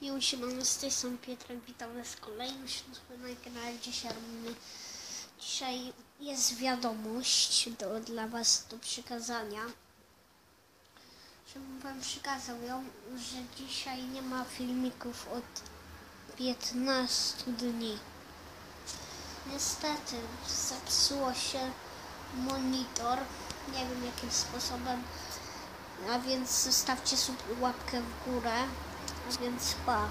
Się mamy z tej strony Pietrek, witam was w kolejnym na kanale Dzisiaj robimy. Dzisiaj jest wiadomość do, dla was do przekazania. Żebym wam przekazał ją, że dzisiaj nie ma filmików od 15 dni. Niestety zepsuło się monitor, nie wiem jakim sposobem. A więc zostawcie łapkę w górę. A więc pa.